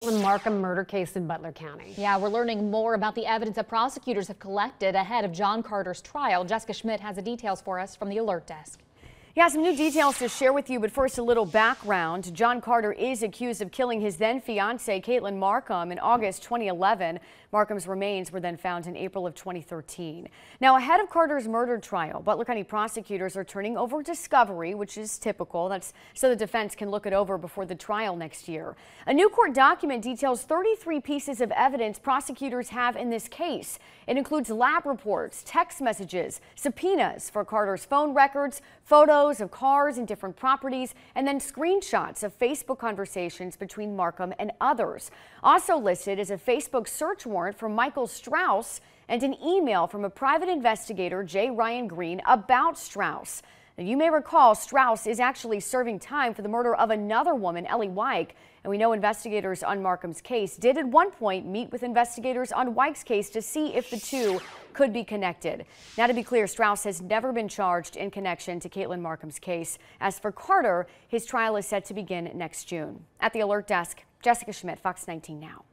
The Markham murder case in Butler County. Yeah, we're learning more about the evidence that prosecutors have collected ahead of John Carter's trial. Jessica Schmidt has the details for us from the Alert Desk. Yeah, some new details to share with you, but first a little background. John Carter is accused of killing his then fiancee, Katelyn Markham, in August 2011. Markham's remains were then found in April of 2013. Now, ahead of Carter's murder trial, Butler County prosecutors are turning over discovery, which is typical. That's so the defense can look it over before the trial next year. A new court document details 33 pieces of evidence prosecutors have in this case. It includes lab reports, text messages, subpoenas for Carter's phone records, photos, photos of cars and different properties, and then screenshots of Facebook conversations between Markham and others. Also listed is a Facebook search warrant for Michael Strauss and an email from a private investigator, J. Ryan Green, about Strauss. You may recall Strauss is actually serving time for the murder of another woman, Ellie Weick. And we know investigators on Markham's case did at one point meet with investigators on Weick's case to see if the two could be connected. Now, to be clear, Strauss has never been charged in connection to Katelyn Markham's case. As for Carter, his trial is set to begin next June. At the Alert Desk, Jessica Schmidt, Fox 19 Now.